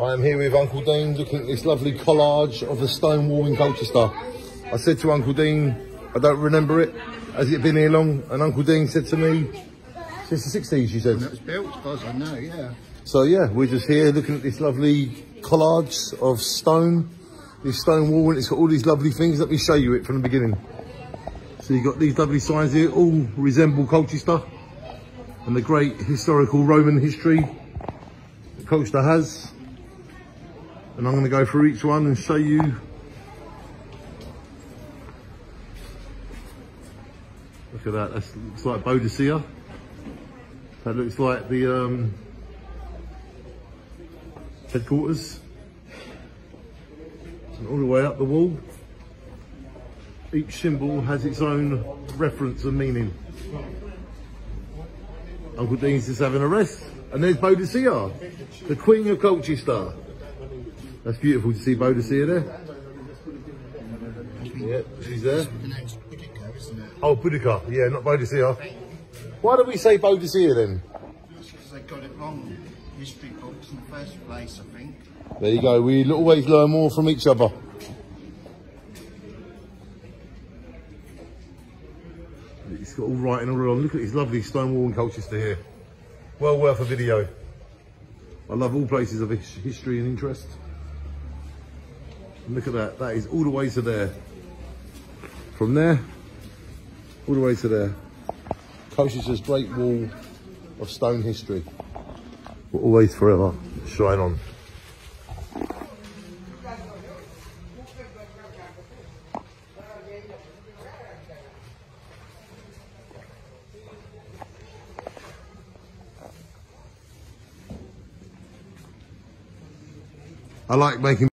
I am here with Uncle Dean looking at this lovely collage of the stone wall in Colchester. I said to Uncle Dean, I don't remember it. Has it been here long? And Uncle Dean said to me, since the 60s, you said. It was built, as as I know, yeah. So yeah, we're just here looking at this lovely collage of stone, this stone wall, and it's got all these lovely things. Let me show you it from the beginning. So you've got these lovely signs here, all resemble Colchester and the great historical Roman history that Colchester has. And I'm going to go through each one and show you Look at that, that looks like Boadicea. That looks like the um, headquarters. And all the way up the wall. Each symbol has its own reference and meaning. Uncle Dean's just having a rest. And there's Boadicea, the Queen of Colchester. That's beautiful to see Boadicea there. Yeah, she's there. Oh, Boudica. Yeah, not Boadicea. Why do we say Boadicea then? Because they got it wrong. History books in the first place, I think. There you go. We always learn more from each other. It's got all writing all along. Look at this lovely stone wall in Colchester here. Well worth a video. I love all places of his- history and interest. And look at that. That is all the way to there. From there, all the way to there. Colchester's great wall of stone history. Will always forever shine on. I like making